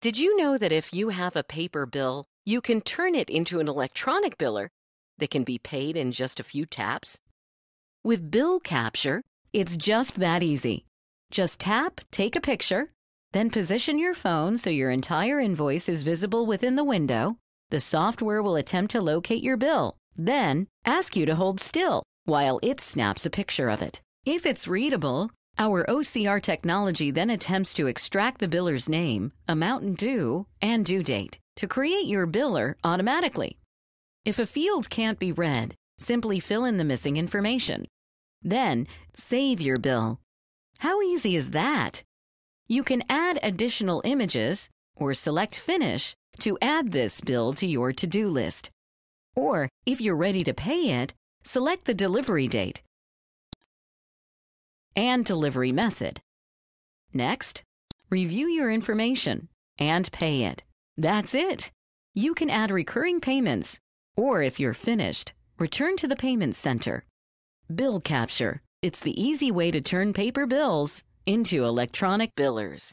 Did you know that if you have a paper bill, you can turn it into an electronic biller that can be paid in just a few taps? With Bill Capture, it's just that easy. Just tap, take a picture, then position your phone so your entire invoice is visible within the window. The software will attempt to locate your bill, then ask you to hold still while it snaps a picture of it. If it's readable, our OCR technology then attempts to extract the biller's name, amount due, and due date to create your biller automatically. If a field can't be read, simply fill in the missing information. Then, save your bill. How easy is that? You can add additional images or select Finish to add this bill to your to-do list. Or, if you're ready to pay it, select the delivery date and delivery method. Next, review your information and pay it. That's it. You can add recurring payments, or if you're finished, return to the payment center. Bill Capture. It's the easy way to turn paper bills into electronic billers.